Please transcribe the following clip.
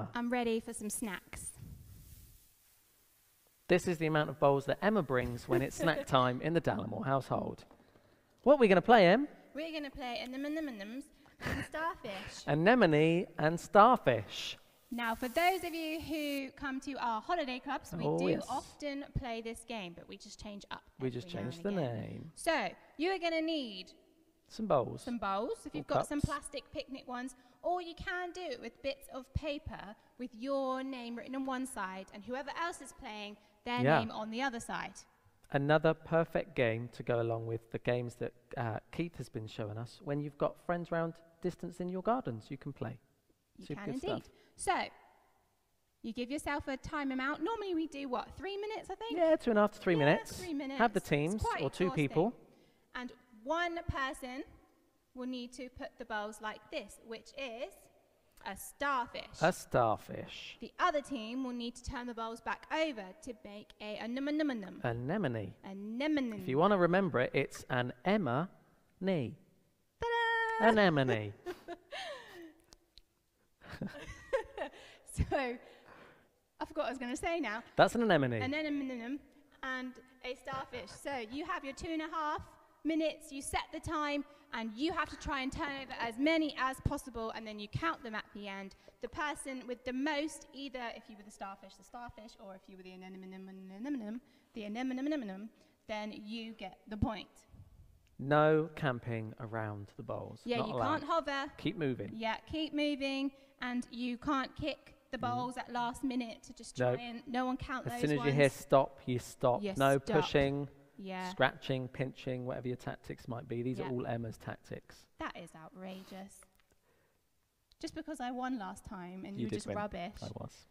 Emma. I'm ready for some snacks. This is the amount of bowls that Emma brings when it's snack time in the Dallimore household. What are we going to play, Em? We're going to play Anemones and Starfish. Anemone and starfish. Now, for those of you who come to our holiday clubs, we Oh, do yes. often play this game, but we just change up. We just change the again. name. So, you are going to need Some bowls. some bowls, if you've got some plastic picnic ones, or you can do it with bits of paper with your name written on one side and whoever else is playing, their Yeah. name on the other side. Another perfect game to go along with the games that uh, Keith has been showing us. When you've got friends round distance in your gardens, you can play. You Super can indeed. stuff. So, you give yourself a time amount. Normally we do what, three minutes, I think? Yeah, two and a half to three Yeah, minutes. three minutes. Have the teams or two people. One person will need to put the bowls like this, which is a starfish. A starfish. the other team will need to turn the bowls back over to make a anemonemone. Anemone. Anemone. If you want to remember it, it's an Emma knee. Anemone. So, I forgot what I was going to say now. That's an anemone. An anemone and a starfish. So, you have your two and a half minutes, you set the time, and you have to try and turn over as many as possible, and then you count them at the end. The person with the most, either if you were the starfish, the starfish, or if you were the anemone, the anemone, then you get the point. no camping around the bowls. Yeah, Not you allowed. can't hover. Keep moving. Yeah, keep moving, and you can't kick the mm-hmm. bowls at last minute to just try Nope. and no one count As those soon as ones. you hear stop, you stop. You no stop. pushing, yeah, scratching, pinching, whatever your tactics might be. These Yeah. are all Emma's tactics. that is outrageous. Just because I won last time and You you, were just win. rubbish. I was.